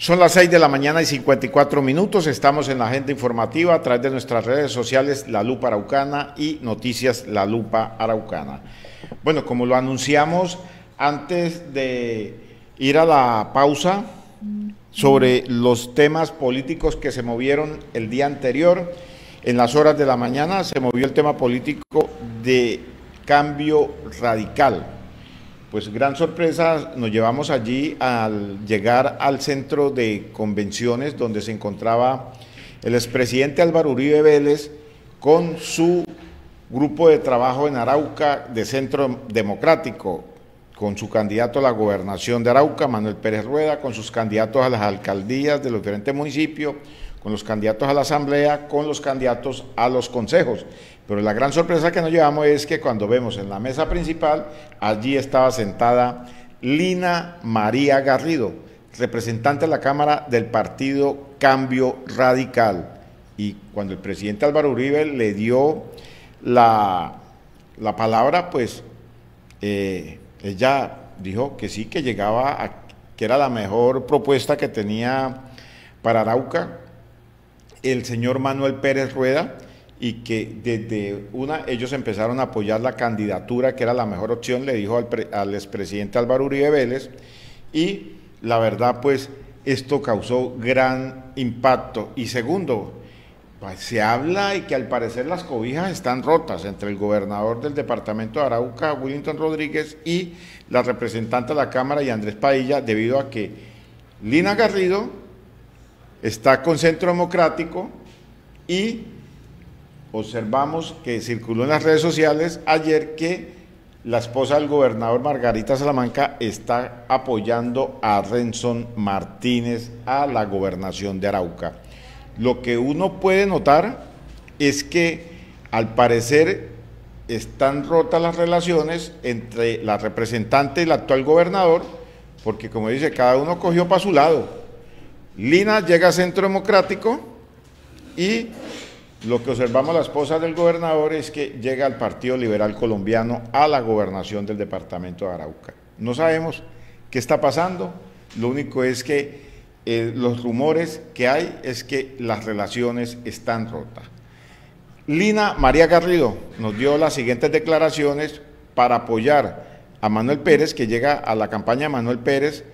Son las 6 de la mañana y 54 minutos. Estamos en la agenda informativa a través de nuestras redes sociales La Lupa Araucana y Noticias La Lupa Araucana. Bueno, como lo anunciamos antes de ir a la pausa sobre los temas políticos que se movieron el día anterior, en las horas de la mañana se movió el tema político de cambio radical pues gran sorpresa nos llevamos allí al llegar al centro de convenciones donde se encontraba el expresidente Álvaro Uribe Vélez con su grupo de trabajo en Arauca de Centro Democrático, con su candidato a la gobernación de Arauca, Manuel Pérez Rueda, con sus candidatos a las alcaldías de los diferentes municipios, con los candidatos a la asamblea, con los candidatos a los consejos. Pero la gran sorpresa que nos llevamos es que cuando vemos en la mesa principal, allí estaba sentada Lina María Garrido, representante de la Cámara del partido Cambio Radical. Y cuando el presidente Álvaro Uribe le dio la, la palabra, pues eh, ella dijo que sí, que llegaba, a, que era la mejor propuesta que tenía para Arauca el señor Manuel Pérez Rueda y que desde una ellos empezaron a apoyar la candidatura que era la mejor opción, le dijo al, al expresidente Álvaro Uribe Vélez, y la verdad pues esto causó gran impacto. Y segundo, pues, se habla y que al parecer las cobijas están rotas entre el gobernador del departamento de Arauca, Willington Rodríguez, y la representante de la Cámara y Andrés Padilla, debido a que Lina Garrido está con Centro Democrático y observamos que circuló en las redes sociales ayer que la esposa del gobernador Margarita Salamanca está apoyando a Renson Martínez a la gobernación de Arauca. Lo que uno puede notar es que al parecer están rotas las relaciones entre la representante y el actual gobernador, porque como dice, cada uno cogió para su lado. Lina llega a Centro Democrático y lo que observamos la esposa del gobernador es que llega al Partido Liberal Colombiano a la gobernación del departamento de Arauca. No sabemos qué está pasando, lo único es que eh, los rumores que hay es que las relaciones están rotas. Lina María Garrido nos dio las siguientes declaraciones para apoyar a Manuel Pérez, que llega a la campaña Manuel Pérez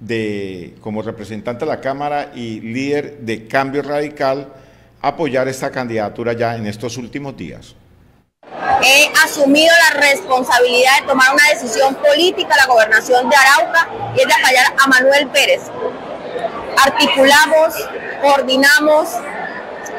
de, como representante de la Cámara y líder de Cambio Radical apoyar esta candidatura ya en estos últimos días. He asumido la responsabilidad de tomar una decisión política en la gobernación de Arauca y es de apoyar a Manuel Pérez. Articulamos, coordinamos,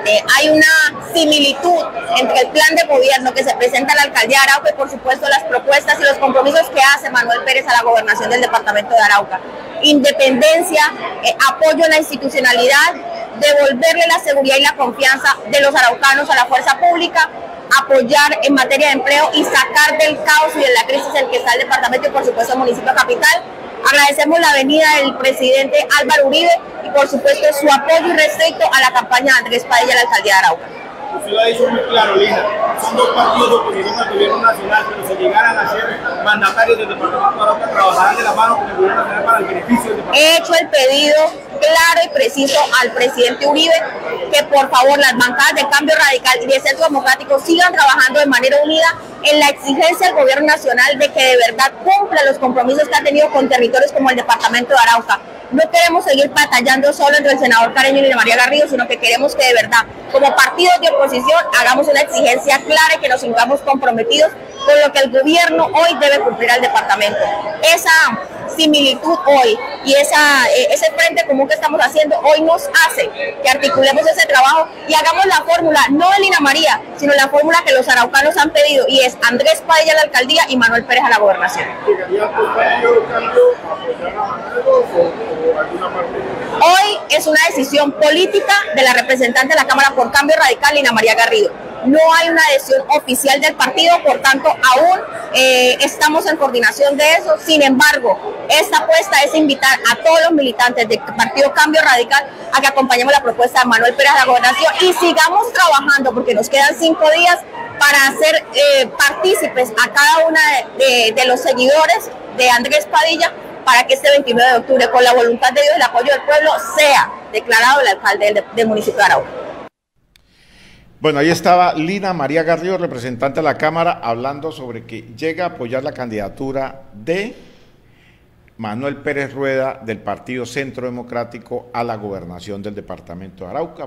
eh, hay una similitud entre el plan de gobierno que se presenta en la alcaldía de Arauca y por supuesto las propuestas y los compromisos que hace Manuel Pérez a la gobernación del departamento de Arauca. Independencia, eh, apoyo a la institucionalidad, devolverle la seguridad y la confianza de los araucanos a la fuerza pública, apoyar en materia de empleo y sacar del caos y de la crisis en que está el departamento y por supuesto el municipio capital. Agradecemos la venida del presidente Álvaro Uribe y por supuesto su apoyo y respeto a la campaña de Andrés Padilla la alcaldía de Arauca. Usted lo ha dicho muy claro, Lina. Son dos partidos de oposición al gobierno nacional, pero si llegaran a ser mandatarios del Departamento de Arauca, trabajarán de la mano con el gobierno nacional para el beneficio del departamento. He hecho el pedido claro y preciso al presidente Uribe que por favor las bancadas de cambio radical y de centro democrático sigan trabajando de manera unida en la exigencia del gobierno nacional de que de verdad cumpla los compromisos que ha tenido con territorios como el departamento de Arauca. No queremos seguir batallando solo entre el senador Careño y María Garrido, sino que queremos que de verdad, como partidos de oposición, hagamos una exigencia clara que nos sintamos comprometidos con lo que el gobierno hoy debe cumplir al departamento. Esa similitud hoy y esa, eh, ese frente común que estamos haciendo hoy nos hace que articulemos ese trabajo y hagamos la fórmula, no de Lina María, sino la fórmula que los araucanos han pedido y es Andrés Padilla a la alcaldía y Manuel Pérez a la gobernación. Hoy es una decisión política de la representante de la Cámara por Cambio Radical, Lina María Garrido. No hay una adhesión oficial del partido, por tanto, aún eh, estamos en coordinación de eso. Sin embargo, esta apuesta es invitar a todos los militantes del Partido Cambio Radical a que acompañemos la propuesta de Manuel Pérez de la Gobernación y sigamos trabajando, porque nos quedan cinco días para hacer eh, partícipes a cada una de, los seguidores de Andrés Padilla para que este 29 de octubre, con la voluntad de Dios y el apoyo del pueblo, sea declarado el alcalde del, del municipio de Arauca. Bueno, ahí estaba Lina María Garrido, representante de la Cámara, hablando sobre que llega a apoyar la candidatura de Manuel Pérez Rueda del Partido Centro Democrático a la gobernación del departamento de Arauca